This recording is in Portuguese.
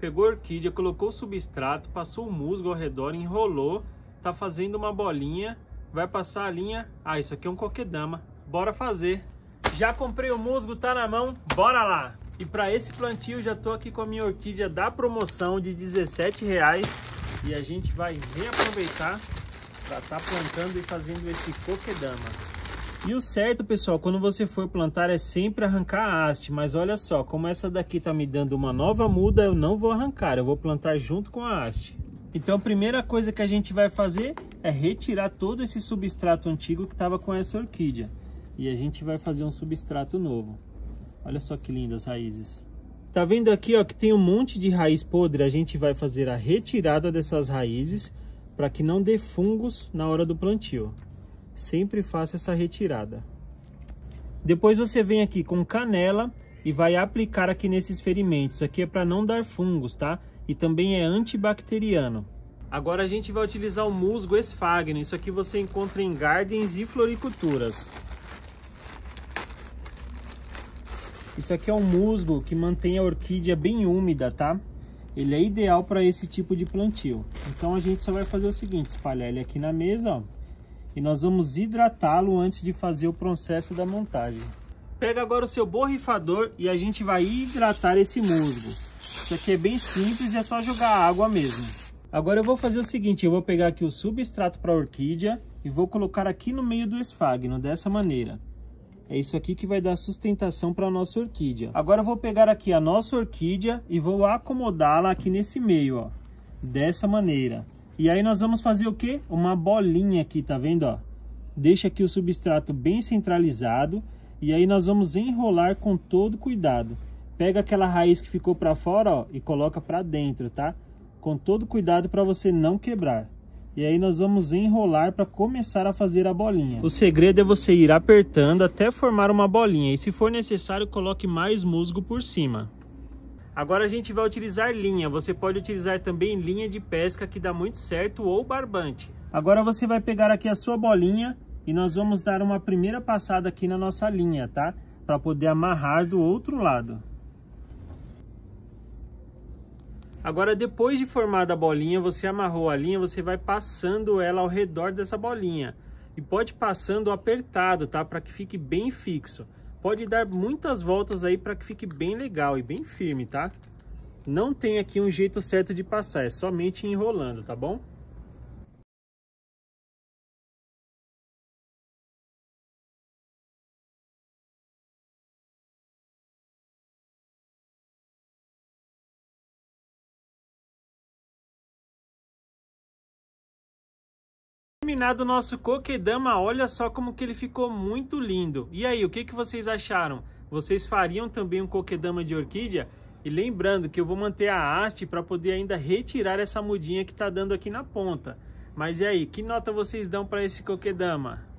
pegou a orquídea, colocou o substrato, passou o musgo ao redor, enrolou, tá fazendo uma bolinha, vai passar a linha. Ah, isso aqui é um coquedama. Bora fazer. Já comprei o musgo, tá na mão, bora lá! E para esse plantio já tô aqui com a minha orquídea da promoção de 17 reais e a gente vai reaproveitar para estar tá plantando e fazendo esse coquedama. E o certo, pessoal, quando você for plantar é sempre arrancar a haste, mas olha só, como essa daqui tá me dando uma nova muda, eu não vou arrancar, eu vou plantar junto com a haste. Então a primeira coisa que a gente vai fazer é retirar todo esse substrato antigo que estava com essa orquídea. E a gente vai fazer um substrato novo. Olha só que lindas raízes. Tá vendo aqui ó, que tem um monte de raiz podre? A gente vai fazer a retirada dessas raízes para que não dê fungos na hora do plantio sempre faça essa retirada. Depois você vem aqui com canela e vai aplicar aqui nesses ferimentos. Aqui é para não dar fungos, tá? E também é antibacteriano. Agora a gente vai utilizar o musgo esfagno. Isso aqui você encontra em gardens e floriculturas. Isso aqui é um musgo que mantém a orquídea bem úmida, tá? Ele é ideal para esse tipo de plantio. Então a gente só vai fazer o seguinte, espalhar ele aqui na mesa, ó e nós vamos hidratá-lo antes de fazer o processo da montagem. Pega agora o seu borrifador e a gente vai hidratar esse musgo. Isso aqui é bem simples, é só jogar água mesmo. Agora eu vou fazer o seguinte, eu vou pegar aqui o substrato para orquídea e vou colocar aqui no meio do esfagno, dessa maneira. É isso aqui que vai dar sustentação para a nossa orquídea. Agora eu vou pegar aqui a nossa orquídea e vou acomodá-la aqui nesse meio, ó. Dessa maneira. E aí nós vamos fazer o que? Uma bolinha aqui, tá vendo? Ó? Deixa aqui o substrato bem centralizado e aí nós vamos enrolar com todo cuidado. Pega aquela raiz que ficou para fora ó, e coloca para dentro, tá? Com todo cuidado para você não quebrar. E aí nós vamos enrolar para começar a fazer a bolinha. O segredo é você ir apertando até formar uma bolinha. E se for necessário, coloque mais musgo por cima. Agora a gente vai utilizar linha, você pode utilizar também linha de pesca que dá muito certo ou barbante. Agora você vai pegar aqui a sua bolinha e nós vamos dar uma primeira passada aqui na nossa linha, tá? Para poder amarrar do outro lado. Agora depois de formada a bolinha, você amarrou a linha, você vai passando ela ao redor dessa bolinha. E pode passando apertado, tá? Para que fique bem fixo. Pode dar muitas voltas aí para que fique bem legal e bem firme, tá? Não tem aqui um jeito certo de passar, é somente enrolando, tá bom? Terminado o nosso coquedama, olha só como que ele ficou muito lindo. E aí, o que, que vocês acharam? Vocês fariam também um coquedama de orquídea? E lembrando que eu vou manter a haste para poder ainda retirar essa mudinha que está dando aqui na ponta. Mas e aí, que nota vocês dão para esse coquedama?